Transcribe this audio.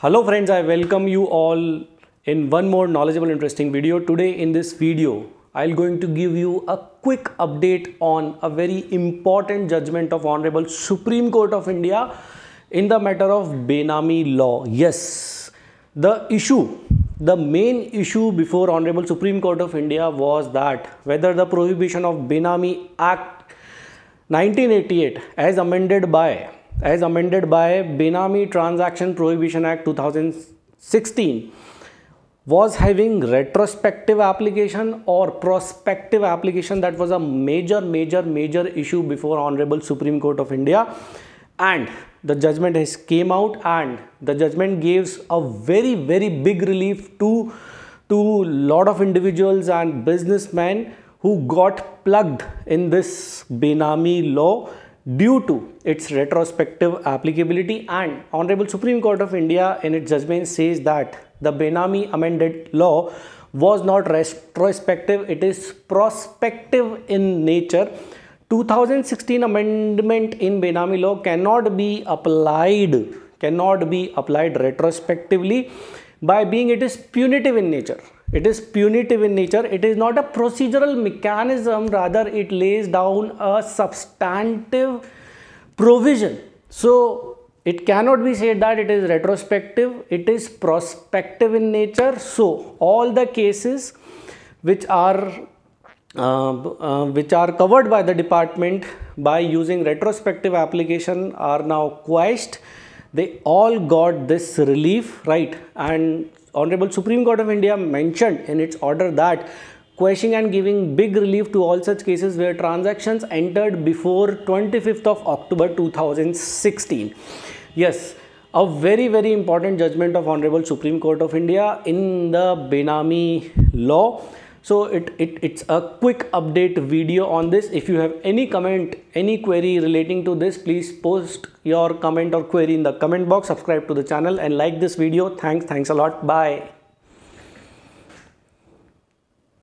Hello friends, I welcome you all in one more knowledgeable interesting video. Today in this video, I'll going to give you a quick update on a very important judgment of Honorable Supreme Court of India in the matter of Benami law. Yes, the issue, the main issue before Honorable Supreme Court of India was that whether the prohibition of Benami Act 1988 as amended by as amended by Benami Transaction Prohibition Act 2016 was having retrospective application or prospective application. That was a major major major issue before honorable supreme court of india. And the judgment has came out and the judgment gives a very very big relief to to lot of individuals and businessmen who got plugged in this benami law due to its retrospective applicability and honorable supreme court of india in its judgment says that the benami amended law was not retrospective it is prospective in nature. 2016 amendment in benami law cannot be applied cannot be applied retrospectively by being it is punitive in nature it is punitive in nature. It is not a procedural mechanism. Rather it lays down a substantive provision. So it cannot be said that it is retrospective. It is prospective in nature. So all the cases which are uh, uh, which are covered by the department by using retrospective application are now quashed they all got this relief right and Honorable Supreme Court of India mentioned in its order that quashing and giving big relief to all such cases where transactions entered before 25th of October 2016. Yes, a very very important judgment of Honorable Supreme Court of India in the Benami law. So it, it, it's a quick update video on this. If you have any comment, any query relating to this, please post your comment or query in the comment box. Subscribe to the channel and like this video. Thanks. Thanks a lot. Bye.